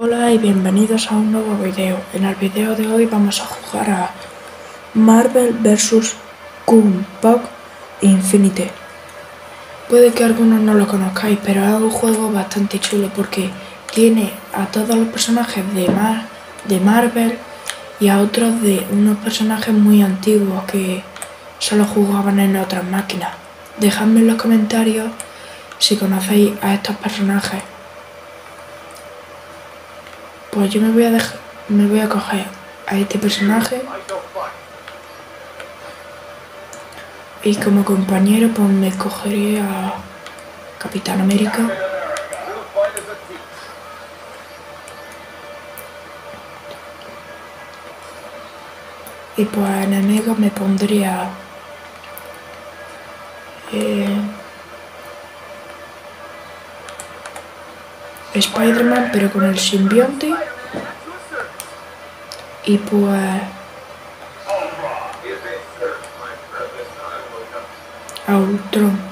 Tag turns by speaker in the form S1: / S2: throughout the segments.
S1: Hola y bienvenidos a un nuevo video. En el video de hoy vamos a jugar a Marvel vs. Pop Infinite. Puede que algunos no lo conozcáis, pero es un juego bastante chulo porque tiene a todos los personajes de, de Marvel y a otros de unos personajes muy antiguos que solo jugaban en otras máquinas. Dejadme en los comentarios si conocéis a estos personajes. Pues yo me voy a me voy a coger a este personaje y como compañero pues me escogería a Capitán América. Y pues enemigo me pondría eh, Spider-Man pero con el simbionte. Y pues a Ultron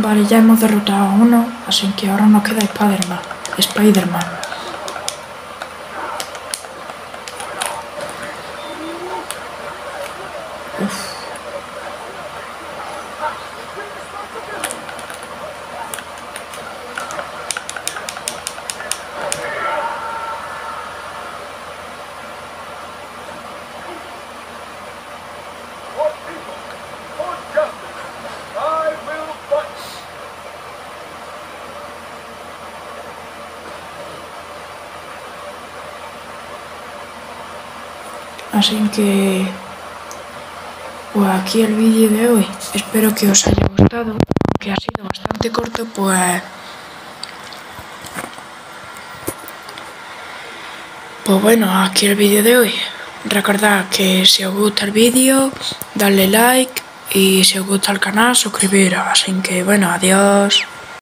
S1: Vale, ya hemos derrotado a uno, así que ahora nos queda Spider-Man. Spider-Man.
S2: For
S1: Así que, pues aquí el vídeo de hoy. Espero que os haya gustado, aunque ha sido bastante corto, pues... Pues bueno, aquí el vídeo de hoy. Recordad que si os gusta el vídeo, darle like y si os gusta el canal, suscribiros. Así que bueno, adiós.